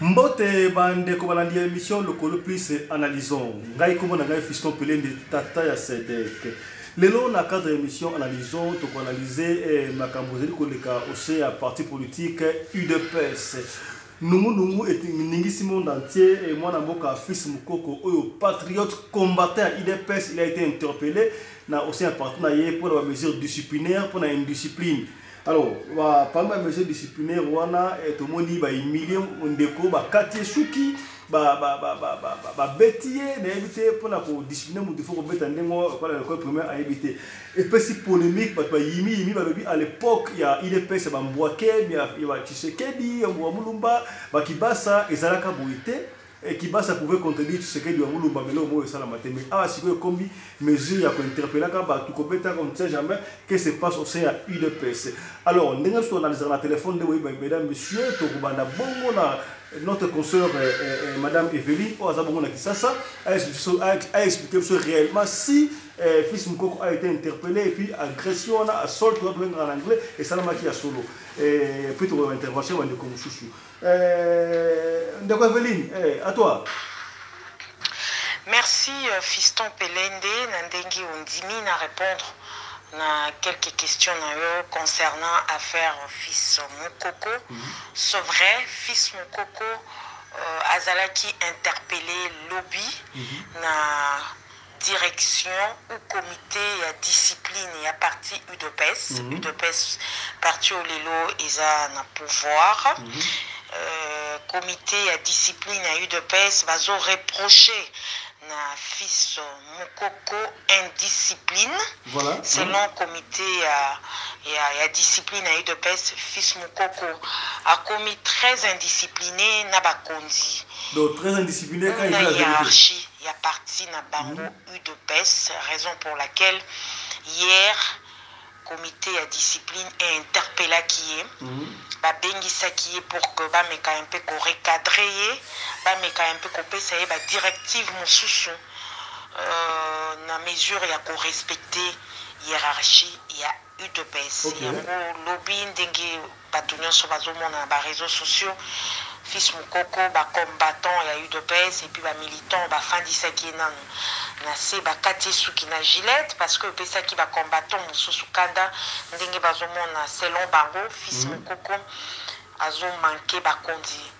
mbote bandeko balandi ya émission lokolo plus analysons ngai nkombo na ngai fiston pelende tata ya sedek lelo na cadre ya émission analysons tokoanalyse eh, makambo ezali koleka ose ya parti politique udps nungunungu eningisi monde entier eh, mwana mboka fils mokoko oyo patriote combattant ya udps il a été interpellé na ose ya parti na ye mpo na bamesure disciplinaire mpo na indiscipline alors parmi ba mesure disciplinaire wana eh, tomoni bahumilie ndeko bakati ye suki babeti ye nayebi te mpona kodiscipline moto ifo kobeta ndenge okola lekole primaire ayebi te epesi polémique bato bayimiyimi balobi à l'époque ya idps ya bambwake ya bachisekedi ya mbwa mulumba bakibasa ezalaka boye te Eh, Kibasa pouvait contredire Tshisekedi wango lumba melo moyo esalama te mais awa sikoyo ekombi mesure ya kointerpelaka bato kobetaka on ne sait jamais que se passe au sein ya udps alors ndenge biso toanalisaka na telefone nde boyeba mesdames monsieur tokobanda bongo na notre consoeur eh, eh, eh, madame eveline oyo aza bongo na kisasa aexplike biso réellement si eh, fils mokoko a été interpellé et puis agression wana assault oyo tobengaka na anglais esalamaki ya solo eh, puis tokoyeba intervention ya bandeko mosusu Euh, ndeko Eveline, eh, à toi. Merci euh, Fiston Pelende na ndenge ondimi na répondre na quelques questions na yo concernant affaire fils Mukoko. Mm -hmm. C'est vrai, fils Mukoko euh, azalaki interpellé lobby mm -hmm. na direction ou comité ya discipline ya parti udps mm -hmm. udps parti oyo lelo eza na pouvoir mm -hmm. euh, comité ya discipline ya udps bazo reproche na fils mokoko indiscipline voilà. selon mm -hmm. comité ya, ya, ya discipline ya udps fils mokoko akomi très indiscipliné na bakonzi donc très indiscipliné quand il dit la vérité ya parti na bango udps raison pour laquelle hier comite ya discipline e interpellaki ye babengisaki ye pour que bameka un peu ko recadrer ye bameka un peu kopesa ye ba directive mosusu euh, na mesure ya ko respecter hiérarchie ya udps okay. yango lobi ndenge bato nyonso bazomona na bareseau sociaux fils mokoko bacombattant ya udps epuis bamilitant bafandisaki ye nano na se bakati ye suki na gilete parce que epesaki bacombattant mosusu kanda ndenge bazomona selon bango fils mm. mokoko azomanke bakonzi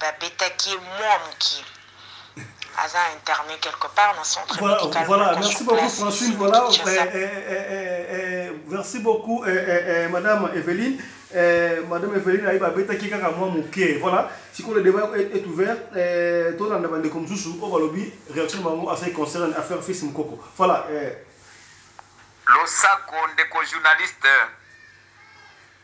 Babetaki ye mua mukie. Aza interné quelque part dans centre voilà, médical. Voilà, merci beaucoup place, Francine. Voilà, eh, eh, eh, eh, merci beaucoup eh, eh, eh, Madame Evelyne. Eh, Madame Evelyne ayebi abetaki kaka mwa moke. Voilà, sikoyo le débat est, est ouvert. Eh, tolanda bandeko mosusu oyo balobi réaction bango asai concerne affaire fils mokoko. Voilà. Eh. Losako ndeko journaliste.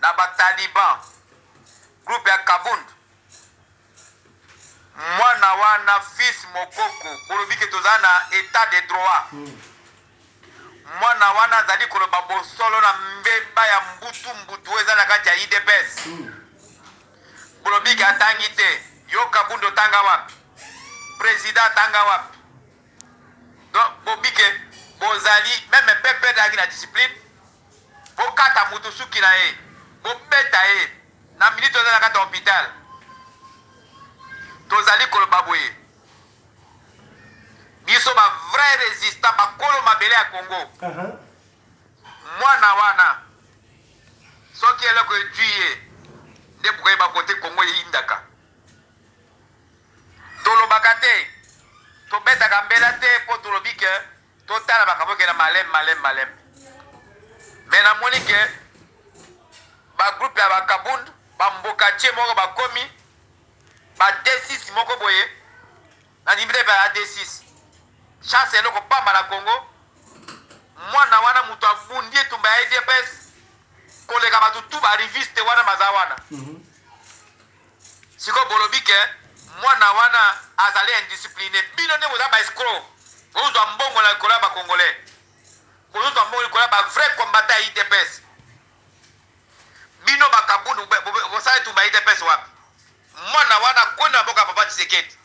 na ba taliban groupe ya kabund mwana wana fils mokoko bolobi ke toza na etat de droit hmm. mwana wana azali koloba bosolo na mbeba ya mbutu mbutu oyo eza na kati ya idps hmm. bolobi ke atangi te yo kabund otanga wapi président atanga wapi donc bobike bozali meme pepe ezalaki na discipline bokata mutu suki na ye bobeta ye na minute oza na kati ya hopital tozali koloba boye biso ba vrai résistant bakolo mabele ya congo uh -huh. mwana wana soki eloko etui ye nde bokoyeba kote congo eyindaka tolobaka te tobetaka mbela te mpo tolobi ke totala makambo okenda malem malem malem me namoni ke bagroupe ya bakabund bambokatie moko bakomi ba d6 moko boye nandimi te baya d6 chance eloko pamba na congo mwana wana moto abundi etumba ya edps koleka bato tu bariviste wana baza wana mm -hmm. siko bolobi ke mwana wana azali indiscipline bino nde boza ba escro bozozwa mbongo na likolo ya bacongolais bozozwa mbongo likolo ya bavrai combata ya idps bino bakabunu bosala etumba ya idps wapi mwana wana akwenda na boka papa tisekedi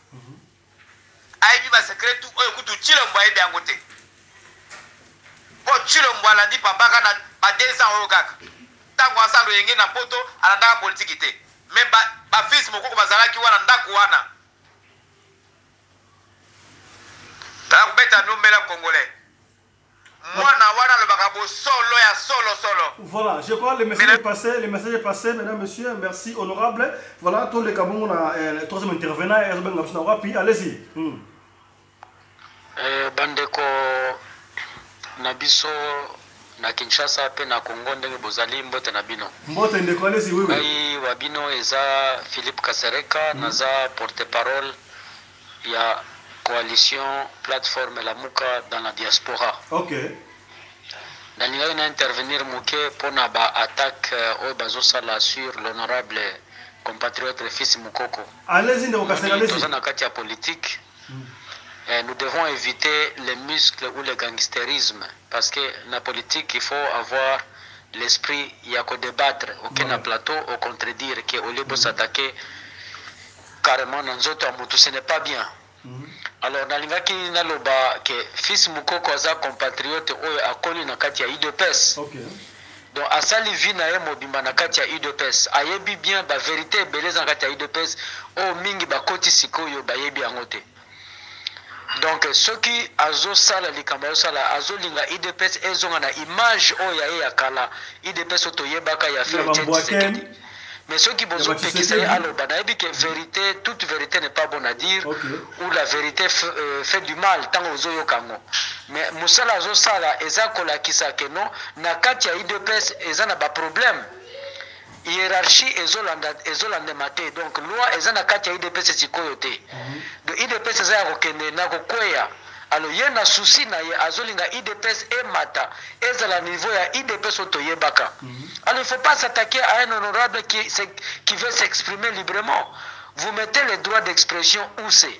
ayebi ba secret tout oyo kutu tshilombo ayebi yango te mpo tshilombo alandi papa kaka na ba 2 ans oyo kaka ntango aza loyenge na poto alandaka politiki te me bafils ba mokoko bazalaki wana ndako wana tala kobeta nombela congolais mwana wana alobaka bosolo ya solo solo voilà je crois le message est passé le message est passé mesdames messieurs merci honorable voilà toleka bongo na eh, troisième intervenant azobenga biso na wapi allez-y hmm. eh, bandeko na biso na kinshasa mpe na congo ndenge bozali mbote na bino mbote ndeko alesi ngai wa bino eza philippe kasereka mm. naza porte parole ya coalition plateforme lamuka dans la diaspora okay. nalingaki na intervenir moke mpo na baattaque euh, oyo bazosala sur l'honorable compatriote refisi mokoko toza na kati ya politique hmm. eh, nous devons éviter les muscles ou le gangsterisme parce que na politique il faut avoir l'esprit ya kodebattre oke okay, na plateau ocontredire ke olie bosattaquer mm. carrement na nzoto ya mutu ce n'est pas bien mm. alors nalingaki naloba ke fils mukoko aza compatriote oyo akoli na kati ya udps okay. donc asali vie na ye mobimba na kati ya udps ayebi bien baverité ebele eza na kati ya udps oyo mingi bakoti sikoyo bayebi yango te donc soki azosala likambo azosala azolinga idps ezonga na image oyo ya ye ya kala idps oyo toyebaka ya fetisekedi mais soki bozopekisa ye aloba nayebi ke vérité toute vérité n'est pas bonne à dire okay. ou la vérité euh, fait du mal ntango ozoyoka yango mais mosala azosala eza kolakisa ke non na kati ya idps eza na baproblème hierarchie ezolanda ezolandema te donc loi eza na kati ya idps sikoyo te mhm. donc idps eza ya kokende na kokweya alo ye na susi na ye azolinga idps emata ezala niveau ya idps oyo toyebaka mhm. alo il faut pas s'attaquer à un honorable qui, qui veut s'exprimer librement vous mettez le droit d'expression où c'est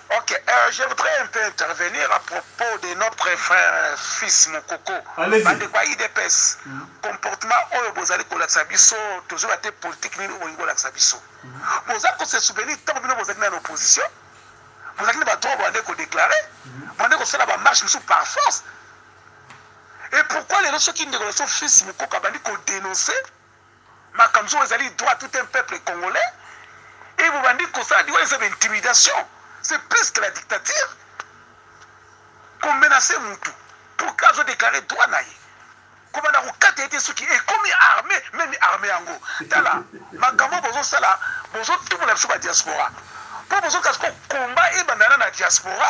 Ok, euh, je voudrais un peu intervenir à propos de notre frère euh, fils Mokoko. Allez-y. Bande kwa IDPS. Mm -hmm. Comportement oyo bozali kolakisa biso, tozwa te politique nini oyo kolakisa biso. Mm -hmm. Boza ko se souvenir tant bino bozali na opposition. Bozali na bato bande ko déclarer, mm -hmm. bande ko sala ba marche sous par force. Et pourquoi les gens qui ne reçoivent fils Mokoko bande ko dénoncer Makambo soki ezali droit tout un peuple congolais et bobandi kosala liwa eza intimidation c'est plus que la dictature komenase mutu pour que azo déclare droit na ye kobanda kokata ye te soki ekomi arme meme arme yango tala makambo bozosala bozotumola biso badiaspora mpo bozokasi kokomba ebandana na diaspora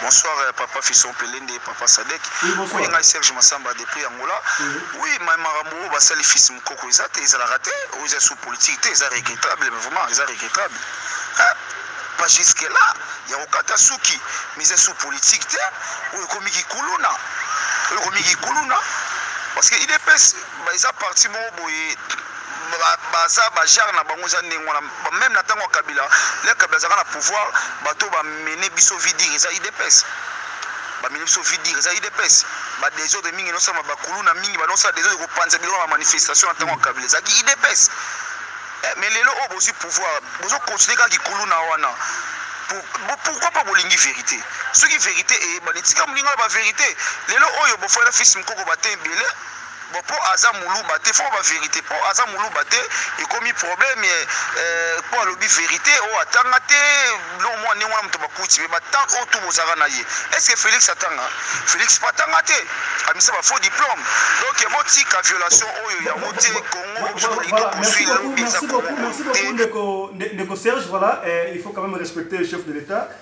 Bonsoir euh, papa Fisson Pelende et papa Sadek. Oui, bonsoir. Oui, Serge Massamba depuis Angola. Oui, oui mais Marambo basali fils mukoko eza te eza la raté, oza sous politique te eza regrettable mais vraiment eza regrettable. Hein? Pas jusque là, ya okata suki mais eza sous politique te, oyo komi kikuluna. Oyo komi kikuluna parce que IDPS ba eza parti moko boye baza bajare na bango eza ndenge wana meme na ntango ya kabila le kabila azalaka na pouvoir bato bamene biso vidire eza idps bamene biso vidire eza idps badesordre mingi nosala bakuluna mingi banosala desordre kopanza biloko ya manifestation na ntango ya kabila ezalaki idps eh, mais lelo oyo bozwi pouvoir bozokontinue kaka kikuluna wana pourquoi pas bolingi vérité soki vérité eyebani tika moninga na baverité lelo oyo bofanda fils mokoko bate ebele Bon, po aza muluba te faut ba vérité po aza muluba te ekomi problème euh, po alobi vérité oyo oh, atanga te biloko mwa ndenge wana moto bakuti me batanke oyo oh, tu bozalaka na ye est ce que félix atanga félix po atanga te amisa bafaux diplôme donc botika violation oyo oh, yango te congo bozozwi lobi eza kongo te ndeko serge voilà eh, il faut quand même respecter le chef de l'état